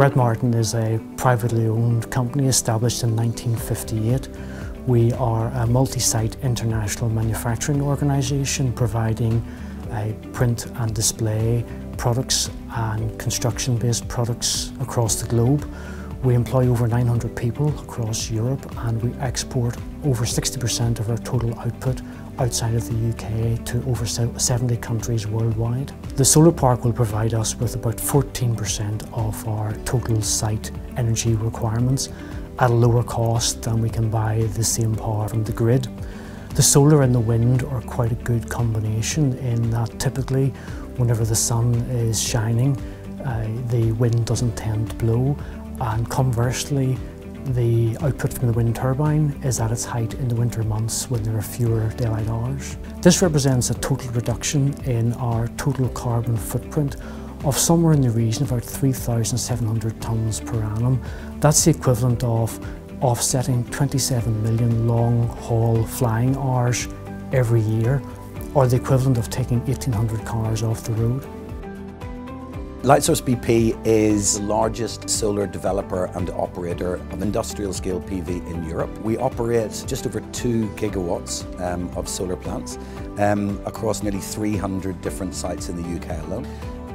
Brett Martin is a privately owned company established in 1958. We are a multi-site international manufacturing organisation providing uh, print and display products and construction-based products across the globe. We employ over 900 people across Europe and we export over 60% of our total output outside of the UK to over 70 countries worldwide. The solar park will provide us with about 14% of our total site energy requirements at a lower cost than we can buy the same power from the grid. The solar and the wind are quite a good combination in that typically whenever the sun is shining uh, the wind doesn't tend to blow and conversely, the output from the wind turbine is at its height in the winter months when there are fewer daylight hours. This represents a total reduction in our total carbon footprint of somewhere in the region of about 3,700 tonnes per annum. That's the equivalent of offsetting 27 million long haul flying hours every year, or the equivalent of taking 1,800 cars off the road. Lightsource BP is the largest solar developer and operator of industrial scale PV in Europe. We operate just over 2 gigawatts um, of solar plants um, across nearly 300 different sites in the UK alone.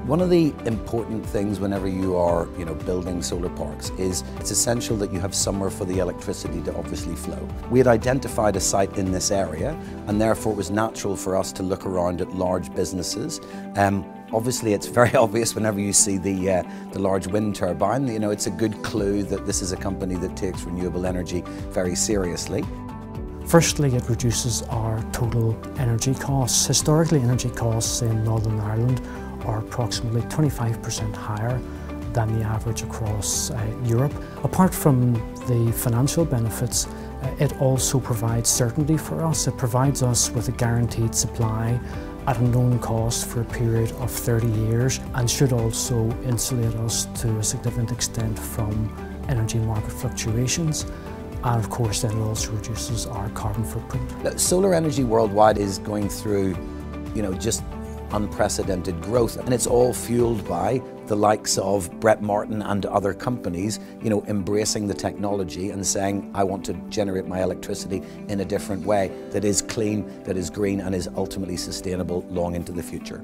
One of the important things whenever you are you know, building solar parks is it's essential that you have somewhere for the electricity to obviously flow. We had identified a site in this area and therefore it was natural for us to look around at large businesses um, Obviously, it's very obvious whenever you see the, uh, the large wind turbine. You know, it's a good clue that this is a company that takes renewable energy very seriously. Firstly, it reduces our total energy costs. Historically, energy costs in Northern Ireland approximately 25% higher than the average across uh, Europe. Apart from the financial benefits, uh, it also provides certainty for us. It provides us with a guaranteed supply at a known cost for a period of 30 years and should also insulate us to a significant extent from energy market fluctuations and of course then it also reduces our carbon footprint. Solar energy worldwide is going through you know just unprecedented growth and it's all fueled by the likes of Brett Martin and other companies, you know, embracing the technology and saying, I want to generate my electricity in a different way that is clean, that is green and is ultimately sustainable long into the future.